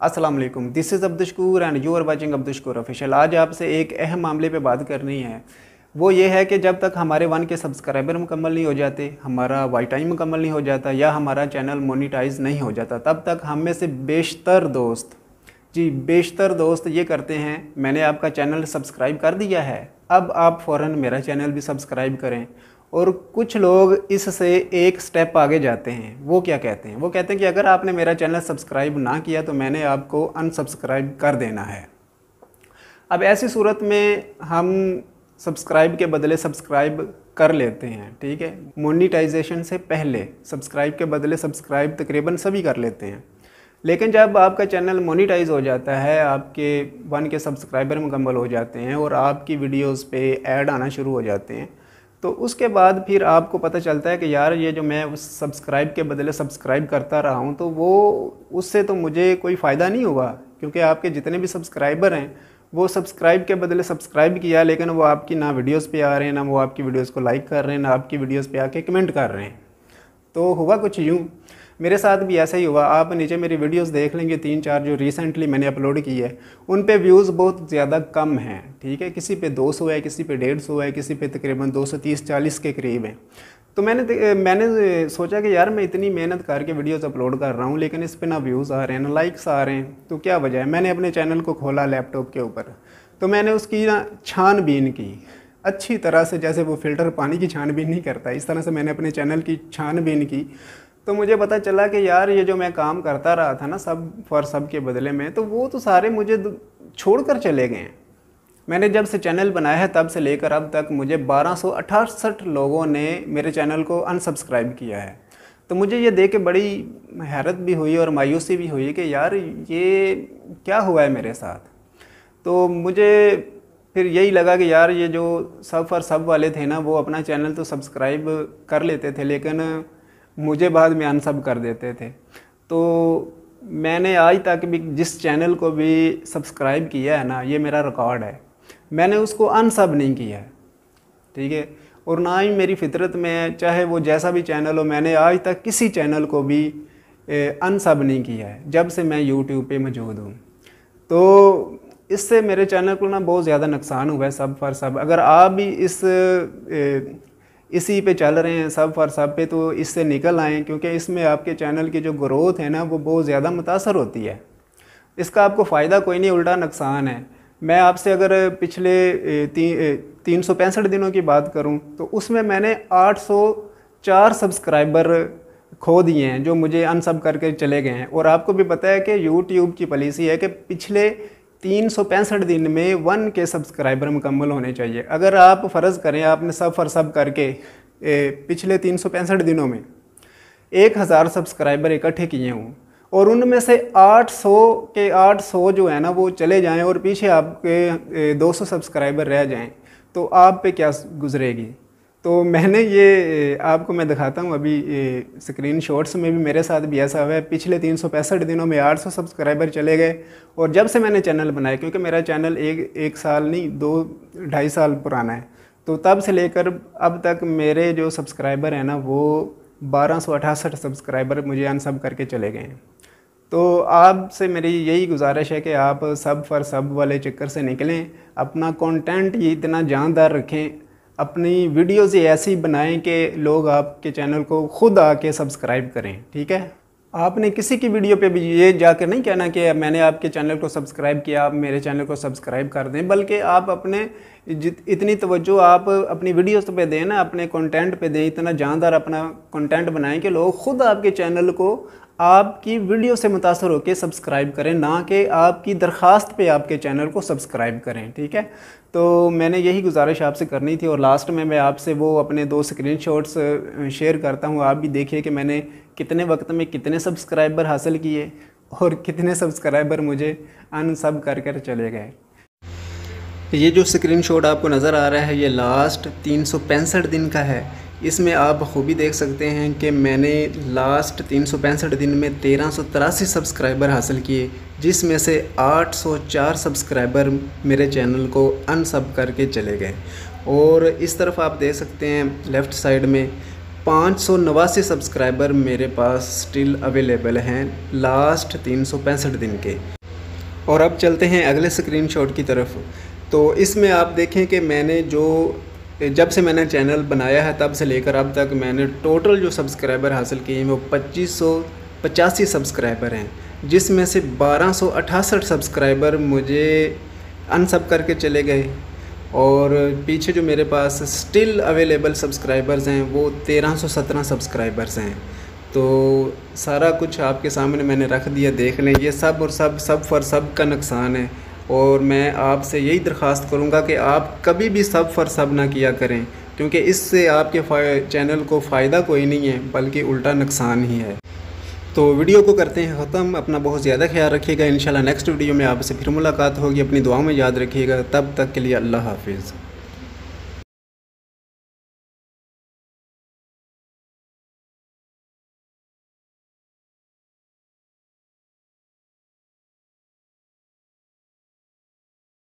वालेकुम this is Abdushakoor and you are watching Abdushakoor official आज आपसे एक अहम मामले पे बात करनी है। वो ये है कि जब तक हमारे वन के सब्सक्राइबर मुकम्मल नहीं हो जाते, हमारा वाई टाइम मुकम्मल नहीं हो जाता या हमारा चैनल मोनिटाइज नहीं हो जाता, तब तक हम में से बेशतर दोस्त, जी, बेशतर दोस्त ये करते हैं, मैंने आपका चैनल सब्सक्राइब कर दिया है, अब आप फ़ौर मेरा चैनल भी सब्सक्राइब करें। और कुछ लोग इससे एक स्टेप आगे जाते हैं। वो क्या कहते हैं? वो कहते हैं कि अगर आपने मेरा चैनल सब्सक्राइब ना किया तो मैंने आपको अनसब्सक्राइब कर देना है। अब ऐसी सूरत में हम सब्सक्राइब के बदले सब्सक्राइब कर लेते हैं, ठीक है? मोनिटाइजेशन से पहले सब्सक्राइब के बदले सब्सक्राइब तकरीबन सभी कर लेते हैं। लेकिन जब आपका चैनल मोनिटाइज हो जाता है, आपके, वन के सब्सक्राइबर मुकम्मल हो जाते हैं और आपकी वीडियोस पे ऐड आना शुरू हो जाते हैं तो उसके बाद फिर आपको पता चलता है कि यार ये जो मैं उस सब्सक्राइब के बदले सब्सक्राइब करता रहा हूँ तो वो उससे तो मुझे कोई फ़ायदा नहीं हुआ, क्योंकि आपके जितने भी सब्सक्राइबर हैं, वो सब्सक्राइब के बदले सब्सक्राइब किया, लेकिन वो आपकी ना वीडियोस पे आ रहे हैं, ना वो आपकी वीडियोस को लाइक कर रहे हैं, ना आपकी वीडियोस पे आके कमेंट कर रहे हैं। तो हुआ कुछ यूँ। मेरे साथ भी ऐसा ही हुआ। आप नीचे मेरी वीडियोस देख लेंगे, तीन चार जो रिसेंटली मैंने अपलोड की है, उन पे व्यूज़ बहुत ज़्यादा कम हैं, ठीक है? किसी पे 200 है, किसी पे 150 है, किसी पे तकरीबन 230-40 के करीब है। तो मैंने मैंने सोचा कि यार मैं इतनी मेहनत करके वीडियोस अपलोड कर रहा हूँ, लेकिन इस पर ना व्यूज़ आ रहे हैं, ना लाइक्स आ रहे हैं। तो क्या वजह है? मैंने अपने चैनल को खोला लैपटॉप के ऊपर। तो मैंने उसकी ना छानबीन की। अच्छी तरह से जैसे वो फ़िल्टर पानी की छानबीन नहीं करता, इस तरह से मैंने अपने चैनल की छानबीन की। तो मुझे पता चला कि यार ये जो मैं काम करता रहा था ना सब फॉर सब के बदले में तो वो तो सारे मुझे छोड़ कर चले गए मैंने जब से चैनल बनाया है, तब से लेकर अब तक मुझे बारह लोगों ने मेरे चैनल को अनसब्सक्राइब किया है। तो मुझे ये देख के बड़ी हैरत भी हुई और मायूसी भी हुई कि यार ये क्या हुआ है मेरे साथ? तो मुझे फिर यही लगा कि यार ये जो सब और सब वाले थे ना, वो अपना चैनल तो सब्सक्राइब कर लेते थे, लेकिन मुझे बाद में अनसब कर देते थे। तो मैंने आज तक भी जिस चैनल को भी सब्सक्राइब किया है ना, ये मेरा रिकॉर्ड है। मैंने उसको अनसब नहीं किया है। ठीक है? और ना ही मेरी फितरत में चाहे वो जैसा भी चैनल हो, मैंने आज तक किसी चैनल को भी अनसब नहीं किया है, जब से मैं यूट्यूब पे मौजूद हूँ। तो इससे मेरे चैनल को ना बहुत ज़्यादा नुकसान हुआ है, सब फर सब। अगर आप भी इस इसी पे चल रहे हैं सब फॉर सब पे तो इससे निकल आएँ क्योंकि इसमें आपके चैनल की जो ग्रोथ है ना वो बहुत ज़्यादा मुतासर होती है। इसका आपको फ़ायदा कोई नहीं उल्टा नुकसान है। मैं आपसे अगर पिछले ती, तीन सौ पैंसठ दिनों की बात करूँ तो उसमें मैंने 804 सब्सक्राइबर खो दिए हैं जो मुझे अनसब करके चले गए हैं। और आपको भी पता है कि यूट्यूब की पॉलिसी है कि पिछले तीन सौ पैंसठ दिन में वन के सब्सक्राइबर मुकम्मल होने चाहिए। अगर आप फ़र्ज़ करें आपने सब फर सब करके ए, पिछले तीन सौ पैंसठ दिनों में एक हज़ार सब्सक्राइबर इकट्ठे किए हों और उनमें से 800 के 800 जो है ना वो चले जाएँ और पीछे आपके 200 सब्सक्राइबर रह जाएँ तो आप पे क्या गुजरेगी? तो मैंने ये आपको मैं दिखाता हूँ अभी स्क्रीन शॉट्स में भी मेरे साथ भी ऐसा हुआ है। पिछले तीन सौ पैंसठ दिनों में आठ सौ सब्सक्राइबर चले गए और जब से मैंने चैनल बनाया, क्योंकि मेरा चैनल एक एक साल नहीं, दो, ढाई साल पुराना है। तो तब से लेकर अब तक मेरे जो सब्सक्राइबर हैं ना, वो बारह सब्सक्राइबर मुझे अनसब करके चले गए हैं। तो आपसे मेरी यही गुजारिश है कि आप सब फर सब वाले चक्कर से निकलें, अपना कंटेंट ये इतना जानदार रखें अपनी वीडियोस ही ऐसी बनाएँ कि लोग आपके चैनल को खुद आके सब्सक्राइब करें, ठीक है? आपने किसी की वीडियो पे भी ये जाकर नहीं कहना कि मैंने आपके चैनल को सब्सक्राइब किया, आप मेरे चैनल को सब्सक्राइब कर दें, बल्कि आप अपने इतनी तवज्जो आप अपनी वीडियोस पे दें ना, अपने कंटेंट पे दें, इतना जानदार अपना कंटेंट बनाएँ कि लोग खुद आपके चैनल को आपकी वीडियो से मुतासर होकर सब्सक्राइब करें, ना कि आपकी दरख्वास्त पे आपके चैनल को सब्सक्राइब करें, ठीक है? तो मैंने यही गुजारिश आपसे करनी थी और लास्ट में मैं आपसे वो अपने दो स्क्रीन शेयर करता हूँ। आप भी देखिए कि मैंने कितने वक्त में कितने सब्सक्राइबर हासिल किए और कितने सब्सक्राइबर मुझे अनसब कर कर चले गए। ये जो स्क्रीन आपको नज़र आ रहा है, ये लास्ट तीन सौ पैंसठ दिन का है। इसमें आप खूबी देख सकते हैं कि मैंने लास्ट तीन सौ पैंसठ दिन में तेरह सौ तिरासी सब्सक्राइबर हासिल किए, जिसमें से 804 सब्सक्राइबर मेरे चैनल को अनसब करके चले गए। और इस तरफ़ आप देख सकते हैं लेफ़्ट साइड में पाँच सौ नवासी सब्सक्राइबर मेरे पास स्टिल अवेलेबल हैं लास्ट तीन सौ पैंसठ दिन के। और अब चलते हैं अगले स्क्रीनशॉट की तरफ़। तो इसमें आप देखें कि मैंने जो जब से मैंने चैनल बनाया है, तब से लेकर अब तक मैंने टोटल जो सब्सक्राइबर हासिल किए हैं, वो पच्चीस सौ पचासी सब्सक्राइबर हैं, जिसमें से बारह सौ सब्सक्राइबर मुझे अनसब करके चले गए और पीछे जो मेरे पास स्टिल अवेलेबल सब्सक्राइबर्स हैं, वो तेरह सौ सत्रह सब्सक्राइबर्स हैं। तो सारा कुछ आपके सामने मैंने रख दिया, देख लें, ये सब और सब सब फर सब का नुकसान है। और मैं आपसे यही दरख्वास्त करूँगा कि आप कभी भी सब फर सब ना किया करें, क्योंकि इससे आपके चैनल को फ़ायदा कोई नहीं है, बल्कि उल्टा नुकसान ही है। तो वीडियो को करते हैं ख़त्म, अपना बहुत ज़्यादा ख्याल रखिएगा इन नेक्स्ट वीडियो में आपसे फिर मुलाकात होगी, अपनी दुआ में याद रखिएगा, तब तक के लिए अल्लाह हाफिज़।